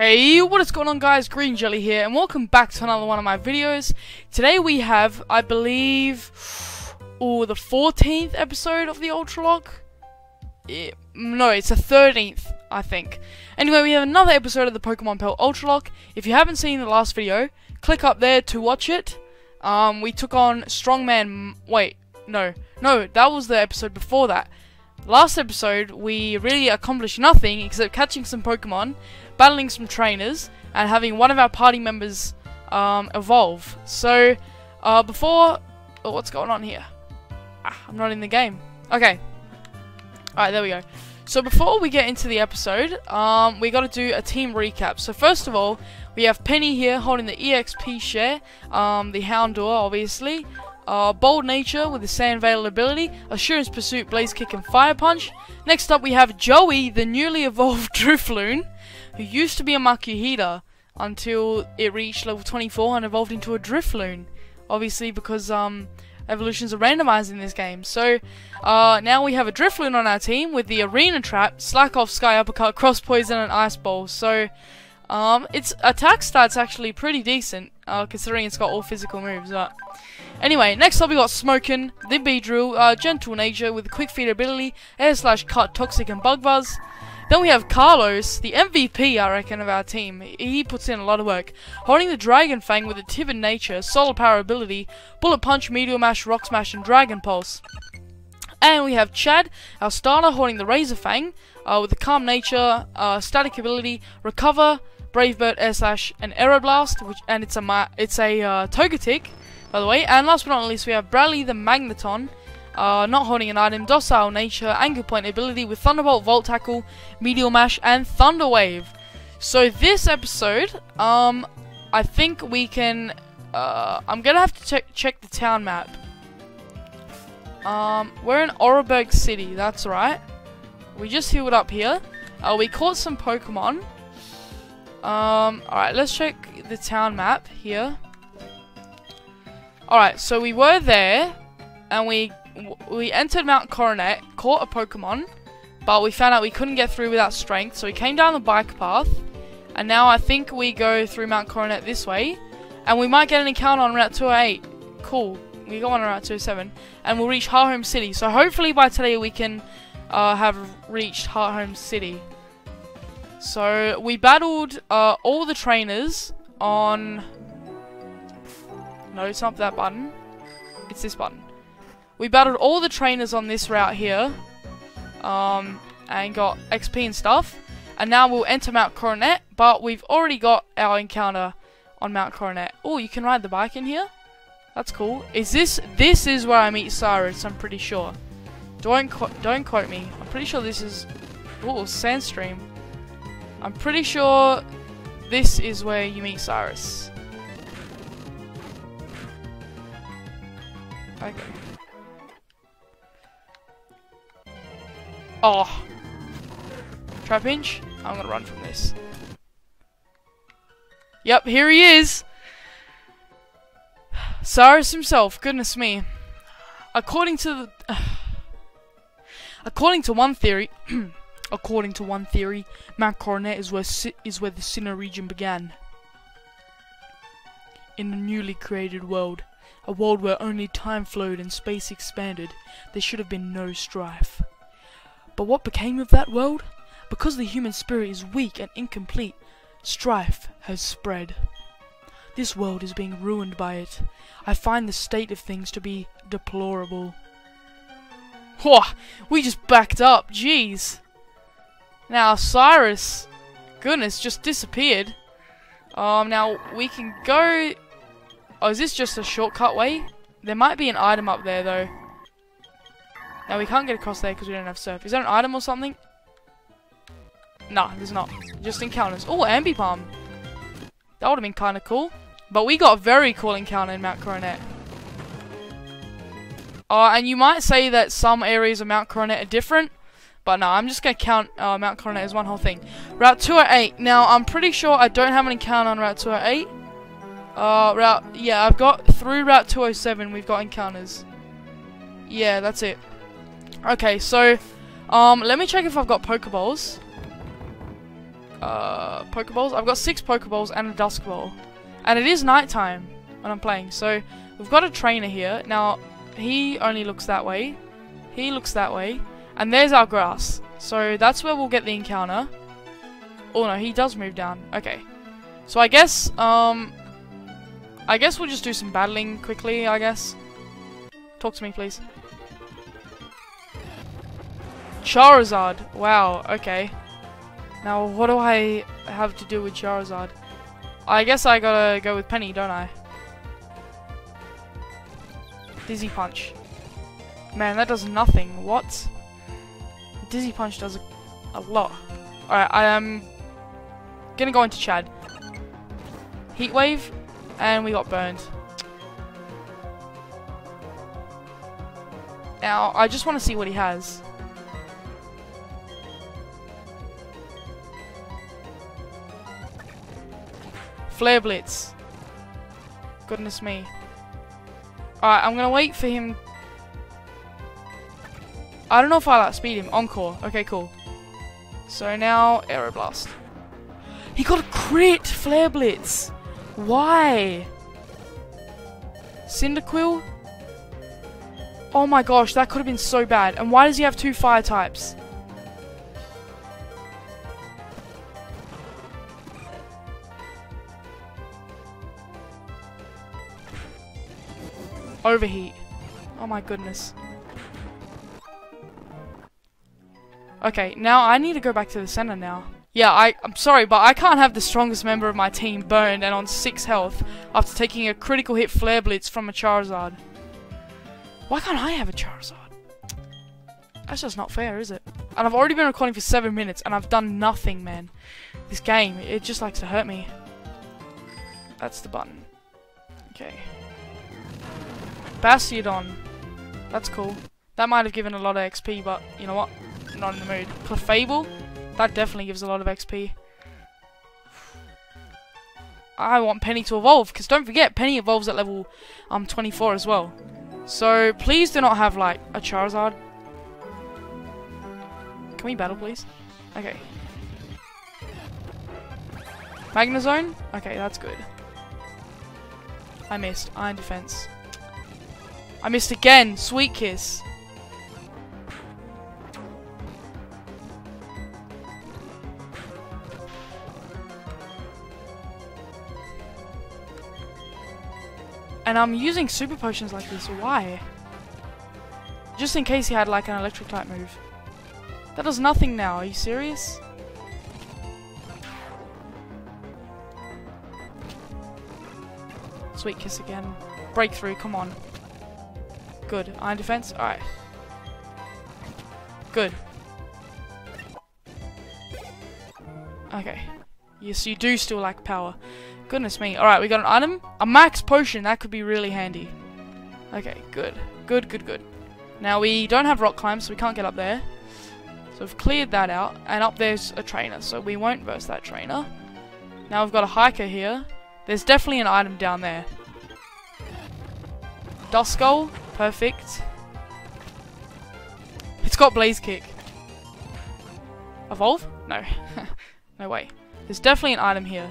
Hey, what is going on guys? Green Jelly here, and welcome back to another one of my videos. Today we have, I believe, oh, the 14th episode of the Ultralocke? Yeah, no, it's the 13th, I think. Anyway, we have another episode of the Pokemon Pearl Ultralocke. If you haven't seen the last video, click up there to watch it. Um, we took on Strongman, wait, no, no, that was the episode before that. Last episode, we really accomplished nothing except catching some Pokemon, battling some trainers, and having one of our party members um, evolve. So, uh, before... Oh, what's going on here? Ah, I'm not in the game. Okay. Alright, there we go. So before we get into the episode, um, we got to do a team recap. So first of all, we have Penny here holding the EXP share, um, the Houndour, obviously. Uh, Bold Nature with the Sand Veil ability, Assurance Pursuit, Blaze Kick, and Fire Punch. Next up, we have Joey, the newly evolved Drifloon, who used to be a Makuhita until it reached level 24 and evolved into a Drifloon. Obviously, because um, evolutions are randomized in this game. So uh, now we have a Drifloon on our team with the Arena Trap, Slack Off, Sky Uppercut, Cross Poison, and Ice Ball. So um, its attack stats actually pretty decent, uh, considering it's got all physical moves. But Anyway, next up we got Smokin, the Beedrill, uh, Gentle Nature with Quick Feet ability, Air Slash Cut, Toxic and Bug Buzz. Then we have Carlos, the MVP, I reckon, of our team. He puts in a lot of work. Holding the Dragon Fang with a Timid Nature, Solid Power ability, Bullet Punch, Meteor Mash, Rock Smash, and Dragon Pulse. And we have Chad, our starter, holding the Razor Fang uh, with the Calm Nature, uh, Static ability, Recover, Brave Bird, Air Slash, and Aeroblast, which and it's a it's a uh, Togetic by the way. And last but not least, we have Bradley the Magneton. Uh, not holding an item, docile nature, anger point ability with Thunderbolt, Volt Tackle, Meteor Mash, and Thunder Wave. So this episode, um, I think we can. Uh, I'm gonna have to check check the town map. Um, we're in Oreburgh City. That's right. We just healed up here. Uh, we caught some Pokemon. Um, alright, let's check the town map here. Alright, so we were there, and we we entered Mount Coronet, caught a Pokemon, but we found out we couldn't get through without strength, so we came down the bike path, and now I think we go through Mount Coronet this way, and we might get an encounter on Route 208. Cool. We go on Route 207, and we'll reach Hearthome City. So hopefully by today we can uh, have reached Hearthome City. So we battled uh, all the trainers on no, it's not that button. It's this button. We battled all the trainers on this route here. Um, and got XP and stuff. And now we'll enter Mount Coronet, but we've already got our encounter on Mount Coronet. Oh, you can ride the bike in here? That's cool. Is this, this is where I meet Cyrus, I'm pretty sure. Don't, don't quote me. I'm pretty sure this is, oh, Sandstream. I'm pretty sure this is where you meet Cyrus. Okay. Oh. Trap Trapinch? I'm gonna run from this. Yep, here he is! Cyrus himself, goodness me. According to the... Uh, according to one theory... according to one theory, Mount Coronet is where, is where the Sinnoh region began. In the newly created world, a world where only time flowed and space expanded, there should have been no strife. But what became of that world? Because the human spirit is weak and incomplete, strife has spread. This world is being ruined by it. I find the state of things to be deplorable. Whoa, we just backed up, jeez. Now, Cyrus, goodness, just disappeared. Um, now, we can go Oh, is this just a shortcut way? There might be an item up there, though. No, we can't get across there because we don't have surf. Is there an item or something? Nah, there's not. Just encounters. Oh, Ambipom. That would have been kind of cool. But we got a very cool encounter in Mount Coronet. Uh, and you might say that some areas of Mount Coronet are different. But no, I'm just going to count uh, Mount Coronet as one whole thing. Route 208. Now, I'm pretty sure I don't have an encounter on Route 208. Uh, route, yeah, I've got, through Route 207, we've got encounters. Yeah, that's it. Okay, so, um, let me check if I've got Pokeballs. Uh, Pokeballs? I've got six Pokeballs and a Dusk Ball. And it is nighttime when I'm playing, so we've got a trainer here. Now, he only looks that way. He looks that way. And there's our grass. So that's where we'll get the encounter. Oh no, he does move down. Okay. So I guess, um... I guess we'll just do some battling quickly, I guess. Talk to me, please. Charizard. Wow, okay. Now, what do I have to do with Charizard? I guess I gotta go with Penny, don't I? Dizzy Punch. Man, that does nothing. What? Dizzy Punch does a, a lot. Alright, I am gonna go into Chad. Heat Wave, and we got burned. Now, I just want to see what he has. Flare Blitz. Goodness me. Alright, I'm gonna wait for him. I don't know if I'll outspeed him. Encore. Okay, cool. So now, Aeroblast. He got a crit Flare Blitz. Why? Cyndaquil? Oh my gosh, that could have been so bad. And why does he have two fire types? Overheat. Oh my goodness. Okay, now I need to go back to the center now. Yeah, I, I'm sorry, but I can't have the strongest member of my team burned and on 6 health after taking a critical hit Flare Blitz from a Charizard. Why can't I have a Charizard? That's just not fair, is it? And I've already been recording for 7 minutes and I've done nothing, man. This game, it just likes to hurt me. That's the button. Okay. Bastiodon. That's cool. That might have given a lot of XP, but you know what? not in the mood. Clefable? That definitely gives a lot of XP. I want Penny to evolve, because don't forget, Penny evolves at level um 24 as well. So, please do not have, like, a Charizard. Can we battle, please? Okay. Magnezone? Okay, that's good. I missed. Iron Defense. I missed again. Sweet Kiss. And I'm using super potions like this. Why? Just in case he had like an electric type move. That does nothing now. Are you serious? Sweet kiss again. Breakthrough, come on. Good. Iron defense? Alright. Good. Okay. Yes, you do still lack power. Goodness me. Alright, we got an item. A max potion. That could be really handy. Okay, good. Good, good, good. Now, we don't have rock climb, so we can't get up there. So we've cleared that out. And up there's a trainer, so we won't verse that trainer. Now we've got a hiker here. There's definitely an item down there. Duskull. Perfect. It's got Blaze Kick. Evolve? No. no way. There's definitely an item here.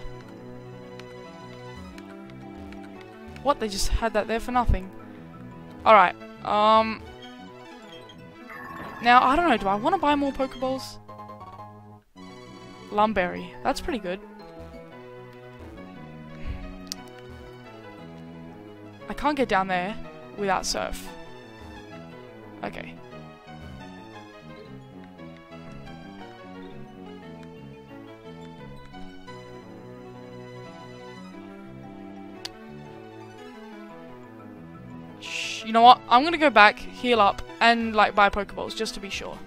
What? They just had that there for nothing. Alright. Um. Now, I don't know. Do I want to buy more Pokeballs? Lum Berry. That's pretty good. I can't get down there without surf. Okay. You know what? I'm gonna go back, heal up, and like buy Pokeballs just to be sure.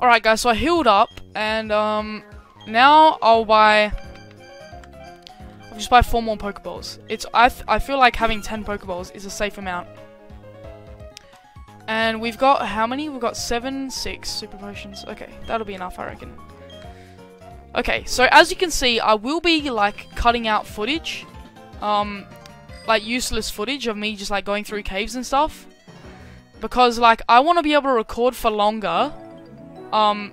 Alright guys, so I healed up, and um, now I'll buy I'll just buy four more Pokeballs. It's I, I feel like having 10 Pokeballs is a safe amount. And we've got, how many? We've got seven, six Super Potions. Okay, that'll be enough, I reckon. Okay, so as you can see, I will be, like, cutting out footage. Um, like useless footage of me just like going through caves and stuff. Because like I want to be able to record for longer. Um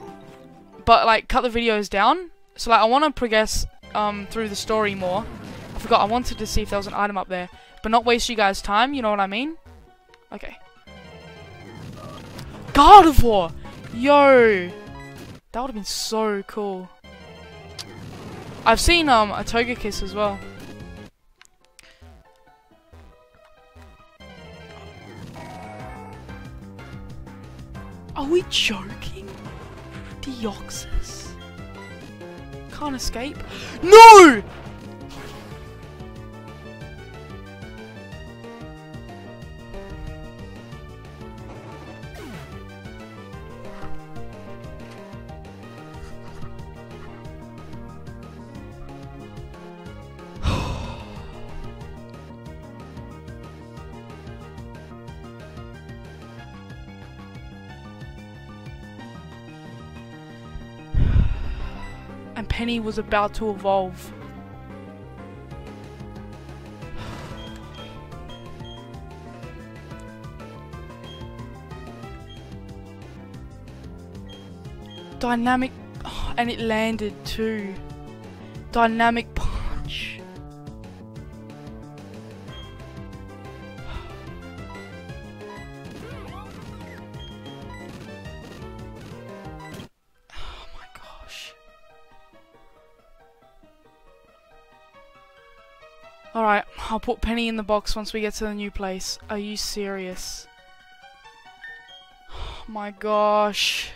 but like cut the videos down. So like I want to progress um through the story more. I forgot I wanted to see if there was an item up there, but not waste you guys time, you know what I mean? Okay. Gardevoir Yo! That would have been so cool. I've seen um a Togekiss as well. Are we joking? Deoxys? Can't escape? No! Was about to evolve. Dynamic, and it landed too. Dynamic I'll put Penny in the box once we get to the new place. Are you serious? Oh my gosh.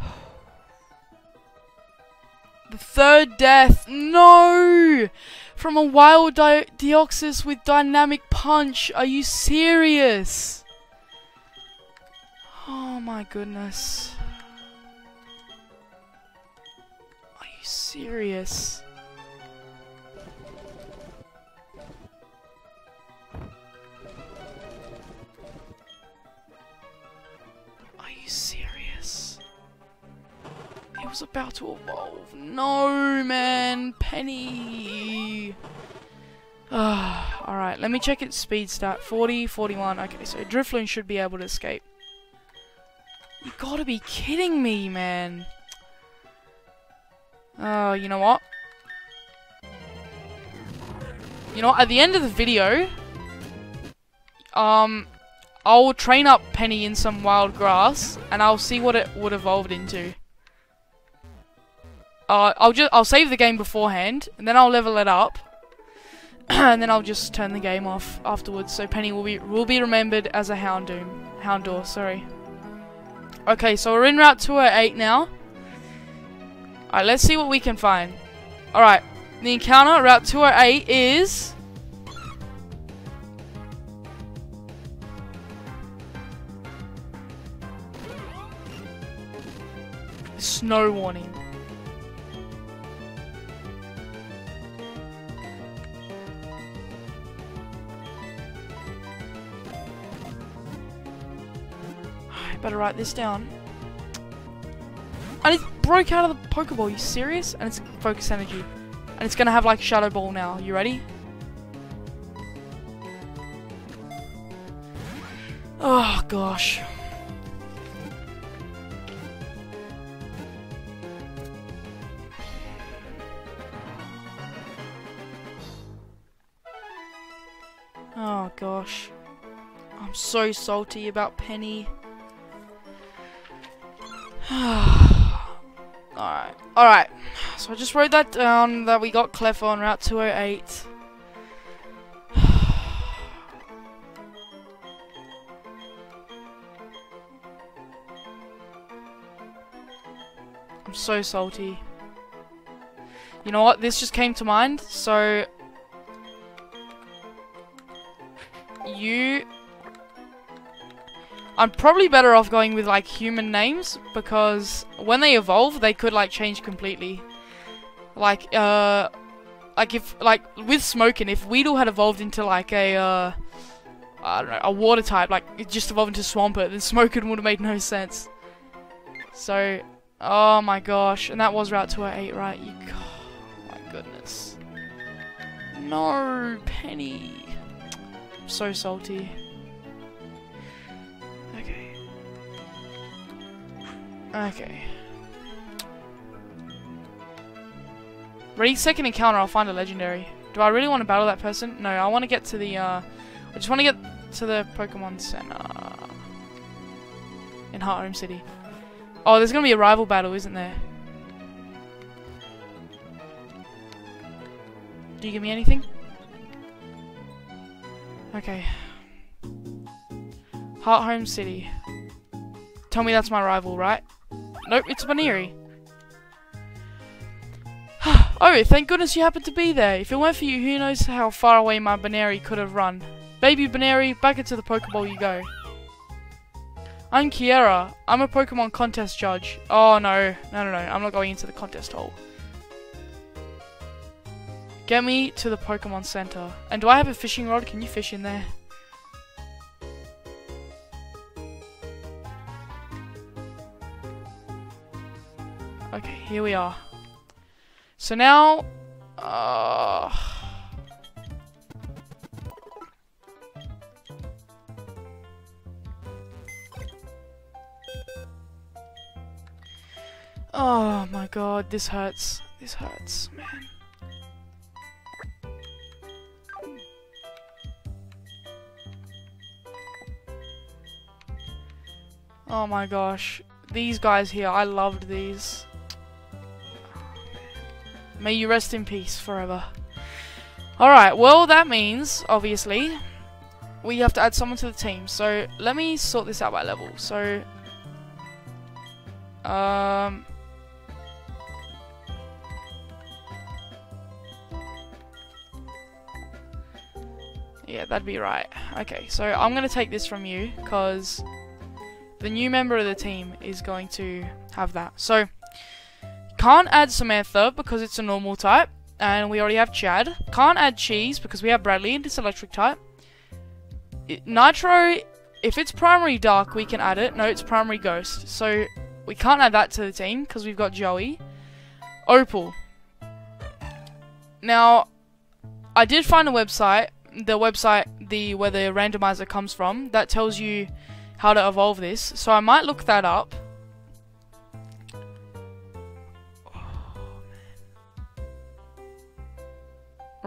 The third death. No! From a wild di Deoxys with dynamic punch. Are you serious? Oh my goodness. Serious? Are you serious? It was about to evolve. No, man. Penny. Alright, let me check its speed stat. 40, 41. Okay, so Drifloon should be able to escape. You gotta be kidding me, man. Oh, you know what? You know? At the end of the video, um, I'll train up Penny in some wild grass, and I'll see what it would evolve into. Uh, I'll just I'll save the game beforehand, and then I'll level it up, and then I'll just turn the game off afterwards. So Penny will be will be remembered as a Houndoom, Houndour. Sorry. Okay, so we're in Route 208 now. Alright, let's see what we can find. Alright, the encounter, Route 208 is... Snow warning. I better write this down. Broke out of the Pokeball, you serious? And it's focus energy. And it's gonna have like Shadow Ball now. You ready? Oh gosh. Oh gosh. I'm so salty about Penny. Ah. Alright. Alright. So I just wrote that down that we got Clef on Route 208. I'm so salty. You know what? This just came to mind. So I'm probably better off going with like human names because when they evolve, they could like change completely. Like, uh, like if like with Smoking, if Weedle had evolved into like a, uh, I don't know, a water type, like it just evolved into Swampert, then Smoking would have made no sense. So, oh my gosh, and that was Route 208, right? You, oh my goodness. No, Penny. I'm so salty. Okay. Ready? Second encounter, I'll find a legendary. Do I really want to battle that person? No, I want to get to the, uh... I just want to get to the Pokemon Center. In Hearthome City. Oh, there's going to be a rival battle, isn't there? Do you give me anything? Okay. Hearthome City. Tell me that's my rival, right? Nope, it's Buneary. oh, thank goodness you happened to be there. If it weren't for you, who knows how far away my Buneary could have run. Baby Buneary, back into the Pokeball you go. I'm Keira. I'm a Pokemon contest judge. Oh no, no, no, no. I'm not going into the contest hall. Get me to the Pokemon Center. And do I have a fishing rod? Can you fish in there? Here we are. So now... Uh, oh my god, this hurts. This hurts, man. Oh my gosh. These guys here, I loved these. May you rest in peace forever. Alright, well that means, obviously, we have to add someone to the team. So, let me sort this out by level. So, um... Yeah, that'd be right. Okay, so I'm going to take this from you, because the new member of the team is going to have that. So, can't add Samantha because it's a normal type, and we already have Chad. Can't add Cheese because we have Bradley and it's electric type. It, Nitro, if it's primary Dark, we can add it. No, it's primary Ghost. So, we can't add that to the team because we've got Joey. Opal. Now, I did find a website, the website the where the randomizer comes from, that tells you how to evolve this. So I might look that up.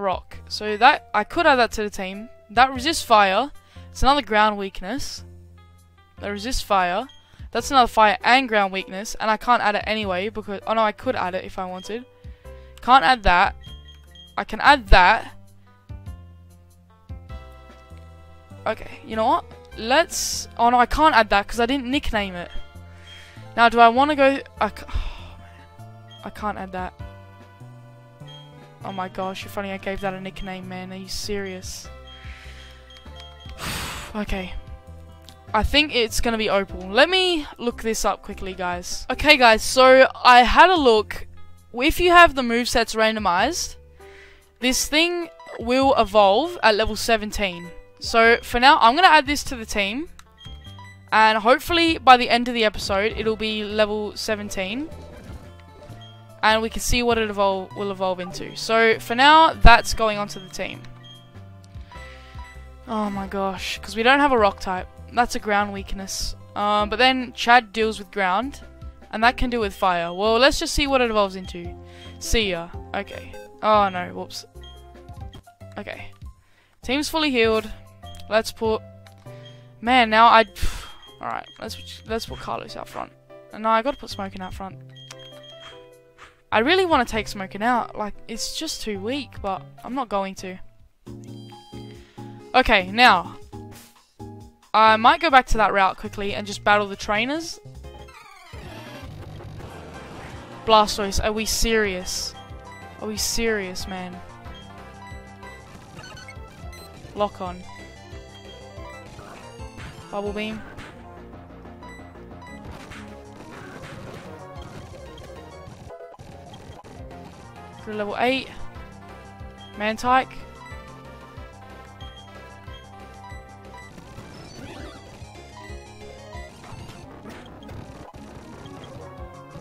Rock. So that I could add that to the team. That resists fire. It's another ground weakness. That resists fire. That's another fire and ground weakness, and I can't add it anyway because oh no, I could add it if I wanted. Can't add that. I can add that. Okay, you know what? let's... Oh no, I can't add that because I didn't nickname it. Now, do I want to go... I, oh, I can't add that. Oh my gosh, you're funny I gave that a nickname, man. Are you serious? okay. I think it's going to be Opal. Let me look this up quickly, guys. Okay, guys, so I had a look. If you have the movesets randomized, this thing will evolve at level 17. So for now, I'm going to add this to the team. And hopefully by the end of the episode, it'll be level 17. And we can see what it will evolve into. So for now, that's going onto the team. Oh my gosh, because we don't have a rock type. That's a ground weakness. Um, but then Chad deals with ground, and that can do with fire. Well, let's just see what it evolves into. See ya. Okay. Oh no, whoops. Okay. Team's fully healed. Let's put... Man, now I... Alright, let's, let's put Carlos out front. No, I gotta put Smoking out front. I really want to take Smoking out. Like, it's just too weak, but I'm not going to. Okay, now. I might go back to that route quickly and just battle the trainers. Blastoise, are we serious? Are we serious, man? Lock on. Bubble Beam. For level 8. Mantyke.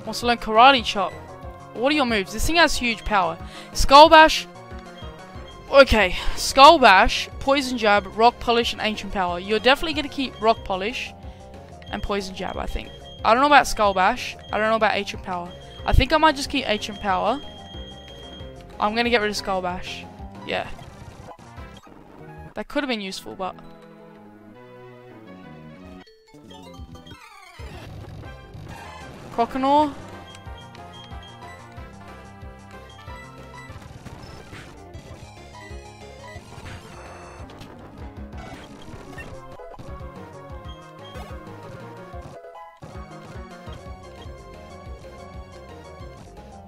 Wants to learn Karate Chop. What are your moves? This thing has huge power. Skull Bash. Okay, Skull Bash, Poison Jab, Rock Polish, and Ancient Power. You're definitely going to keep Rock Polish and Poison Jab, I think. I don't know about Skull Bash. I don't know about Ancient Power. I think I might just keep Ancient Power. I'm to get rid of Skull Bash. Yeah. That could have been useful, but... Croconaw.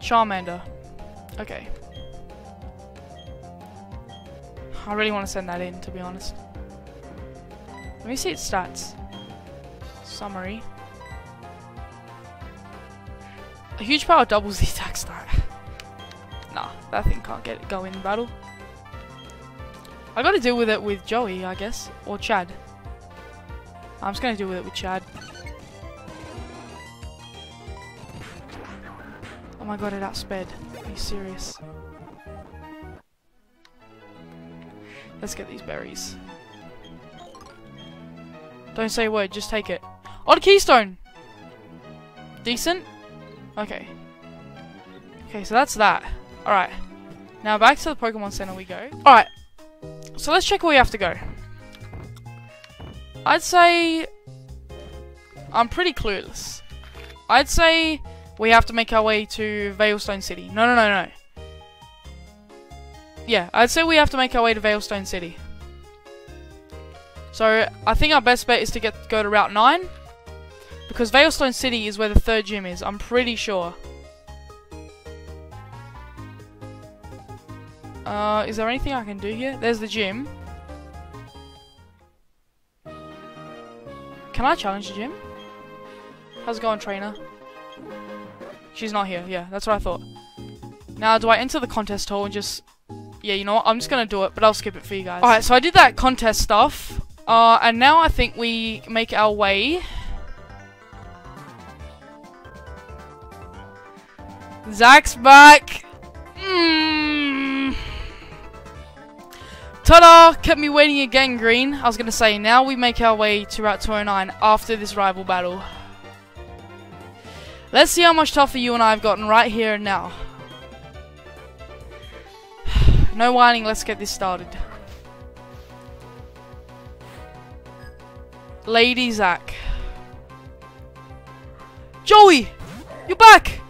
Charmander. Okay. I really want to send that in, to be honest. Let me see its stats. Summary. A huge power doubles the attack stat. nah, that thing can't get go in battle. I gotta deal with it with Joey, I guess. Or Chad. I'm just gonna deal with it with Chad. Oh my god, it outsped. Are you serious? Let's get these berries. Don't say a word, just take it. Oh, Odd keystone! Decent? Okay. Okay, so that's that. Alright. Now back to the Pokemon Center we go. Alright. So let's check where we have to go. I'd say... I'm pretty clueless. I'd say we have to make our way to Veilstone City. No, no, no, no. Yeah, I'd say we have to make our way to Veilstone City. So, I think our best bet is to get go to Route 9. Because Veilstone City is where the third gym is, I'm pretty sure. Uh, is there anything I can do here? There's the gym. Can I challenge the gym? How's it going, trainer? She's not here. Yeah, that's what I thought. Now, do I enter the contest hall and just... Yeah, you know what? I'm just going to do it, but I'll skip it for you guys. Alright, so I did that contest stuff. Uh, and now I think we make our way... Zack's back! Mm. Ta-da! Kept me waiting again, Green. I was going to say, now we make our way to Route 209 after this rival battle. Let's see how much tougher you and I have gotten right here and now. No whining, let's get this started. Lady Zack. Joey! You're back!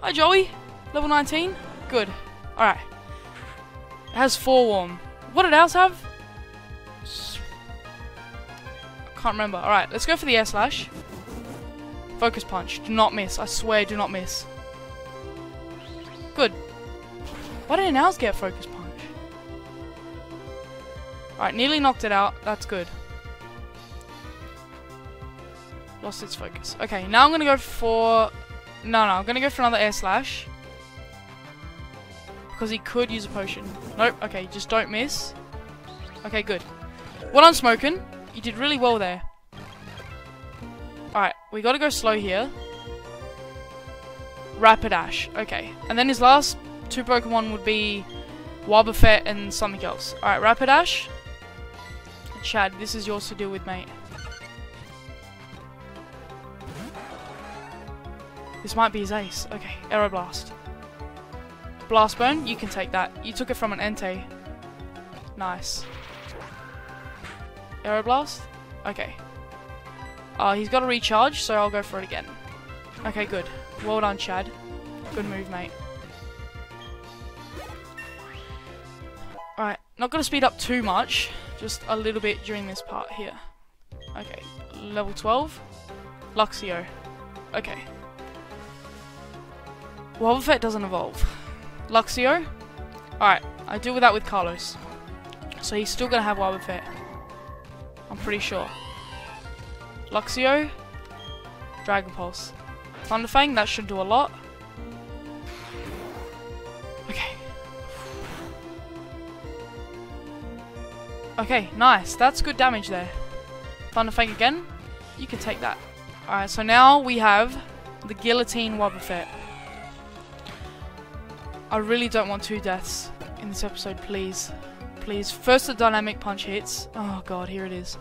Hi, Joey. Level 19? Good. Alright. It has forewarn. What did ours have? I can't remember. Alright, let's go for the air slash. Focus punch. Do not miss. I swear, do not miss. Why didn't ours get focus punch? Alright, nearly knocked it out. That's good. Lost its focus. Okay, now I'm going to go for... No, no, I'm going to go for another air slash. Because he could use a potion. Nope, okay, just don't miss. Okay, good. What I'm smoking. You did really well there. Alright, we gotta go slow here. Rapidash. Okay. And then his last two Pokemon would be Wobbuffet and something else. Alright, Rapidash. Chad, this is yours to deal with, mate. This might be his ace. Okay, Aeroblast. Blast Burn, you can take that. You took it from an Entei. Nice. Aeroblast? Okay. Uh, he's got a recharge, so I'll go for it again. Okay, good. Well done, Chad. Good move, mate. Not going to speed up too much, just a little bit during this part here. Okay, level 12. Luxio. Okay. Wobbuffet doesn't evolve. Luxio. Alright, I deal with that with Carlos. So he's still going to have Wobbuffet. I'm pretty sure. Luxio. Dragon Pulse. Thunderfang, that should do a lot. Okay, nice. That's good damage there. Thunder Fang again. You can take that. Alright, so now we have the Guillotine Wobbuffet. I really don't want two deaths in this episode, please. Please. First the dynamic punch hits. Oh god, here it is.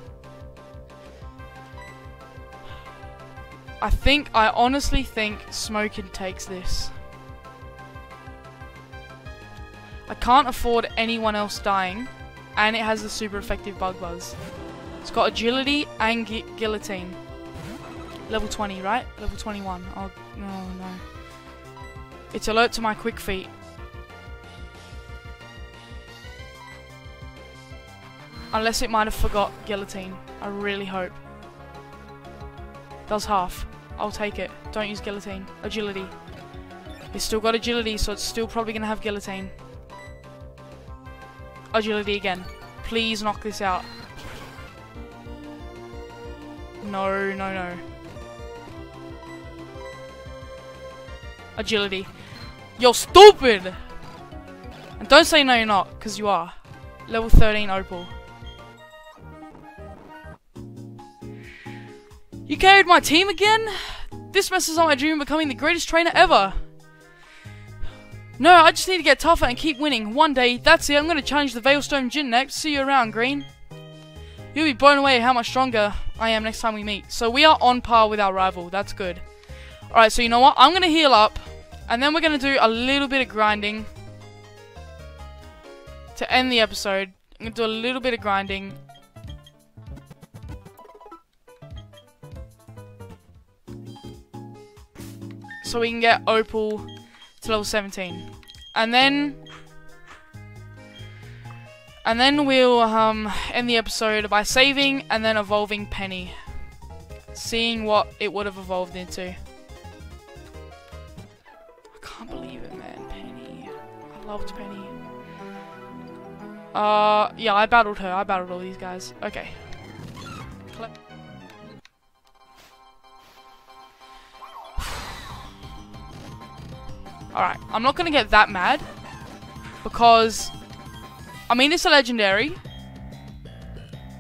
I think, I honestly think Smokin takes this. I can't afford anyone else dying, and it has the super effective Bug Buzz. It's got agility and gu guillotine. Level 20, right? Level 21. Oh, no, no. It's alert to my quick feet. Unless it might have forgot guillotine. I really hope. Does half. I'll take it. Don't use guillotine. Agility. It's still got agility, so it's still probably going to have guillotine. Agility again. Please knock this out. No, no, no. Agility. You're stupid! And don't say no you're not, because you are. Level 13 Opal. You carried my team again? This messes up my dream of becoming the greatest trainer ever. No, I just need to get tougher and keep winning. One day, that's it, I'm going to challenge the Veilstone Gym next. See you around, Green. You'll be blown away how much stronger I am next time we meet. So we are on par with our rival. That's good. Alright, so you know what? I'm going to heal up. And then we're going to do a little bit of grinding. To end the episode. I'm going to do a little bit of grinding. so we can get Opal to level 17. And then... And then we'll um, end the episode by saving and then evolving Penny. Seeing what it would have evolved into. I can't believe it, man. Penny. I loved Penny. Uh, yeah, I battled her. I battled all these guys. Okay. Alright, I'm not gonna get that mad. Because, I mean, it's a legendary.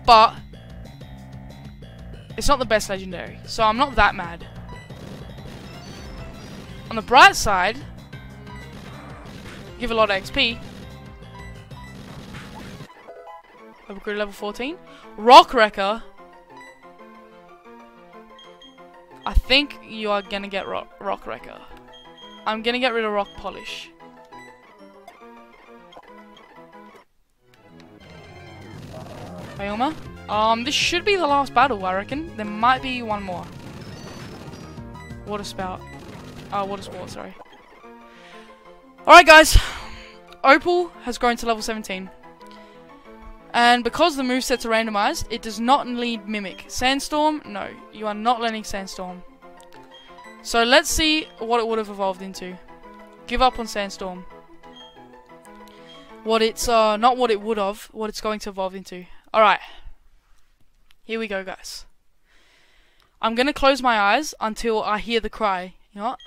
But, it's not the best legendary. So I'm not that mad. On the bright side, give a lot of XP. Upgrade level 14. Rock Wrecker. I think you are gonna get Rock, Rock Wrecker. I'm gonna get rid of rock polish. Bioma? Um, this should be the last battle, I reckon. There might be one more. Water spout. Uh, water sport, sorry. Alright guys, Opal has grown to level 17. And because the movesets are randomized, it does not need Mimic. Sandstorm? No, you are not learning Sandstorm. So let's see what it would have evolved into. Give up on Sandstorm. What it's, uh, not what it would have, what it's going to evolve into. Alright. Here we go, guys. I'm gonna close my eyes until I hear the cry. You know what?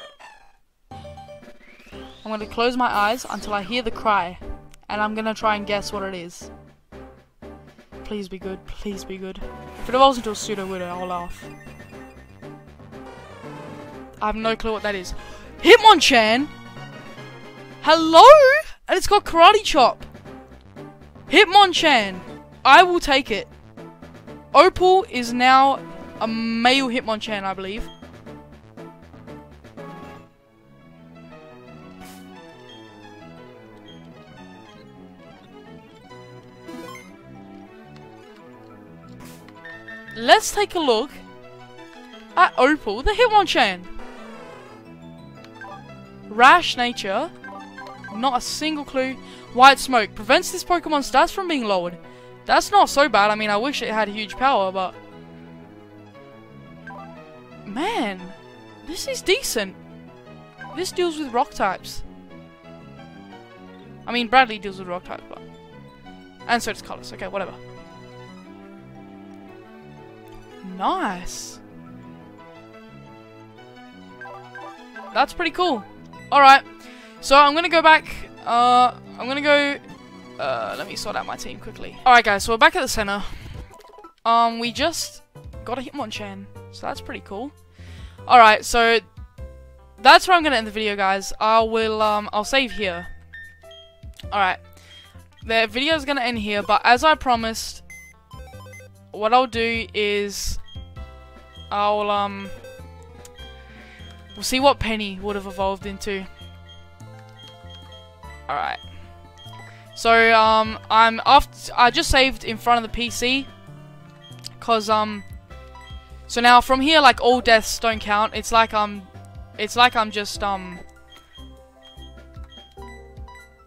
I'm gonna close my eyes until I hear the cry. And I'm gonna try and guess what it is. Please be good. Please be good. If it evolves into a Sudowoodo, I'll laugh. I have no clue what that is. Hitmonchan? Hello? And it's got Karate Chop. Hitmonchan. I will take it. Opal is now a male Hitmonchan, I believe. Let's take a look at Opal, the Hitmonchan. Rash nature. Not a single clue. White smoke. Prevents this Pokemon's stats from being lowered. That's not so bad. I mean, I wish it had huge power, but... Man. This is decent. This deals with rock types. I mean, Bradley deals with rock types, but... And so does Carlos. Okay, whatever. Nice. That's pretty cool. Alright, so I'm going to go back, uh, I'm going to go, uh, let me sort out my team quickly. Alright guys, so we're back at the center. Um, we just got a Hitmonchan, so that's pretty cool. Alright, so that's where I'm going to end the video guys. I will, um, I'll save here. Alright. The video is going to end here, but as I promised, what I'll do is I'll um we'll see what Penny would have evolved into. Alright. So um I'm after I just saved in front of the PC cuz um so now from here like all deaths don't count. It's like I'm it's like I'm just um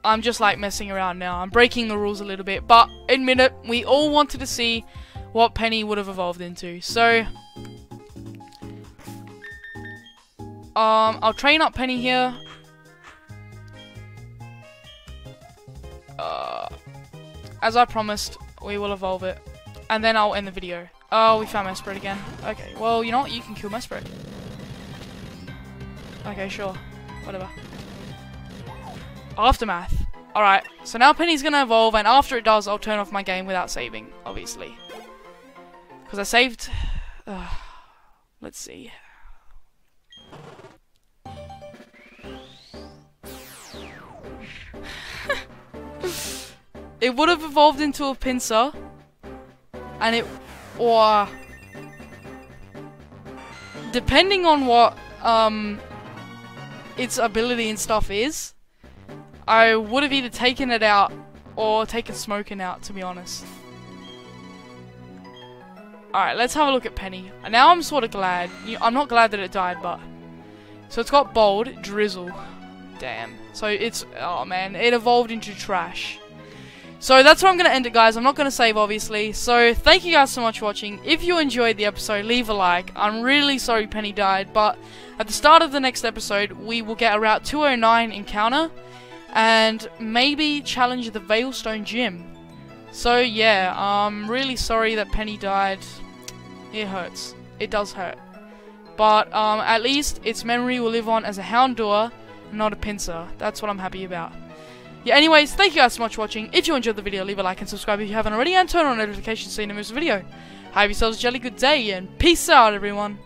I'm just like messing around now. I'm breaking the rules a little bit, but admit it, we all wanted to see what Penny would have evolved into. So, um, I'll train up Penny here. Uh, as I promised, we will evolve it. And then I'll end the video. Oh, we found Mesprit again. Okay, well, you know what? You can kill Mesprit. Okay, sure. Whatever. Aftermath. Alright, so now Penny's gonna evolve, and after it does, I'll turn off my game without saving, obviously. Because I saved... Uh, let's see. It would have evolved into a Pinsir. And it... Or... Depending on what um, its ability and stuff is, I would have either taken it out or taken Smoking out, to be honest. Alright, let's have a look at Penny. Now I'm sort of glad. I'm not glad that it died, but... So it's got Bold, Drizzle. Damn. So it's... Oh, man. It evolved into trash. So that's where I'm going to end it, guys. I'm not going to save, obviously. So thank you guys so much for watching. If you enjoyed the episode, leave a like. I'm really sorry Penny died, but at the start of the next episode, we will get a Route 209 encounter and maybe challenge the Veilstone Gym. So yeah, I'm really sorry that Penny died. It hurts. It does hurt. But um, at least its memory will live on as a Houndour, not a Pinsir. That's what I'm happy about. Yeah, anyways, thank you guys so much for watching. If you enjoyed the video, leave a like and subscribe if you haven't already, and turn on notifications so you don't miss a video. Have yourselves a jolly good day, and peace out, everyone.